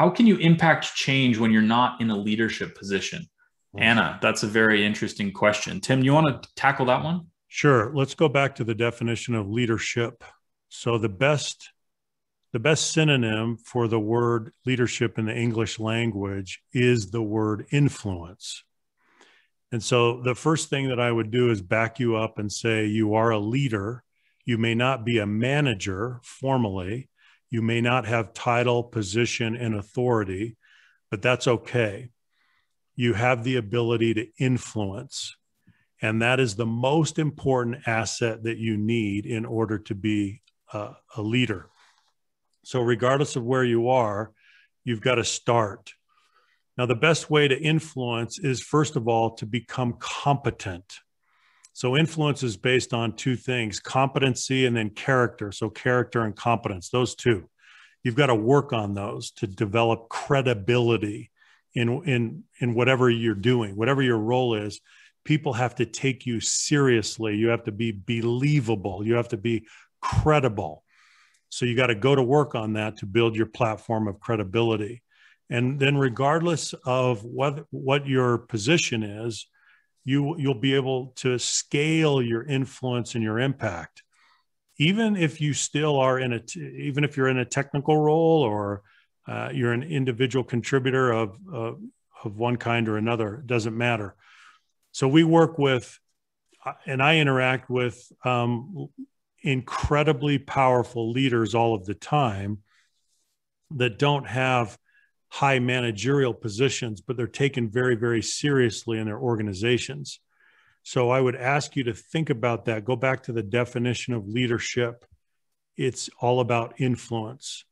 how can you impact change when you're not in a leadership position? Mm-hmm. Anna, that's a very interesting question. Tim, you want to tackle that one? Sure. Let's go back to the definition of leadership. So the best the best synonym for the word leadership in the English language is the word influence. And so the first thing that I would do is back you up and say you are a leader. You may not be a manager formally. You may not have title, position, and authority, but that's okay. You have the ability to influence. And that is the most important asset that you need in order to be a, leader. So, regardless of where you are, you've got to start. Now, the best way to influence is, first of all, to become competent. So, influence is based on two things competency and then character. So, character and competence, those two. You've got to work on those to develop credibility in, in, in whatever you're doing, whatever your role is. People have to take you seriously. You have to be believable. You have to be credible. So you got to go to work on that to build your platform of credibility. And then regardless of what what your position is, you you'll be able to scale your influence and your impact. Even if you still are in a even if you're in a technical role or uh, you're an individual contributor of, uh, of one kind or another, it doesn't matter. So we work with, uh, and I interact with um, incredibly powerful leaders all of the time that don't have high managerial positions, but they're taken very, very seriously in their organizations. So I would ask you to think about that. Go back to the definition of leadership. It's all about influence.